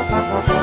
oh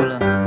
몰라